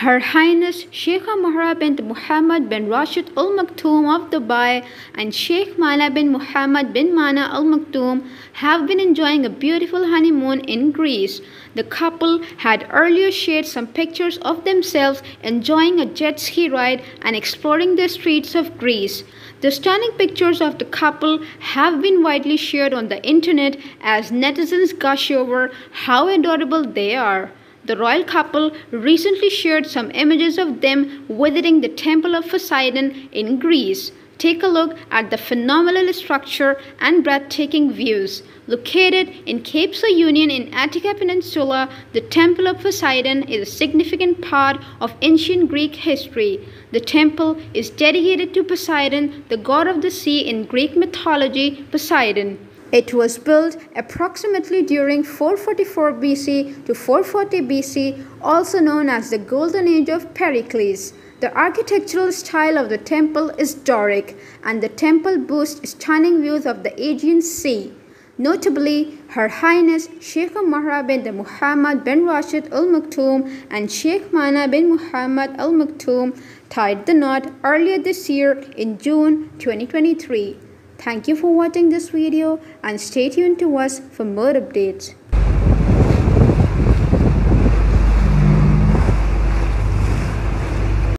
Her Highness Sheikh Mahra bint Muhammad bin Rashid Al Maktoum of Dubai and Sheikh Mana bin Muhammad bin Mana Al Maktoum have been enjoying a beautiful honeymoon in Greece. The couple had earlier shared some pictures of themselves enjoying a jet ski ride and exploring the streets of Greece. The stunning pictures of the couple have been widely shared on the internet as netizens gush over how adorable they are. The royal couple recently shared some images of them visiting the Temple of Poseidon in Greece. Take a look at the phenomenal structure and breathtaking views. Located in Cape Sounion in Attica Peninsula, the Temple of Poseidon is a significant part of ancient Greek history. The temple is dedicated to Poseidon, the god of the sea in Greek mythology, Poseidon. It was built approximately during 444 BC to 440 BC, also known as the Golden Age of Pericles. The architectural style of the temple is Doric, and the temple boasts stunning views of the Aegean Sea. Notably, Her Highness Sheikh Mahra bin Muhammad bin Rashid Al Maktoum and Sheikh Mana bin Muhammad Al Maktoum tied the knot earlier this year in June 2023. Thank you for watching this video and stay tuned to us for more updates.